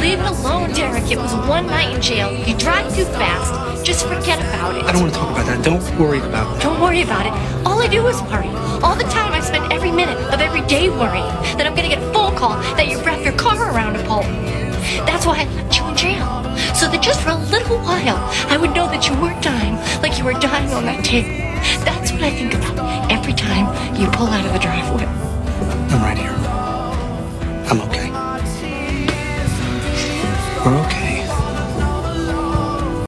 Leave it alone, Derek. It was one night in jail. You drive too fast. Just forget about it. I don't want to talk about that. Don't worry about it. Don't worry about it. All I do is worry. All the time I spend every minute of every day worrying that I'm gonna get a phone call that you wrap your car around a pole. That's why I left you in jail. So that just for a little while I would know that you were dying like you were dying on that table. That's what I think about every time you pull out of the driveway. I'm right here. I'm okay. Okay.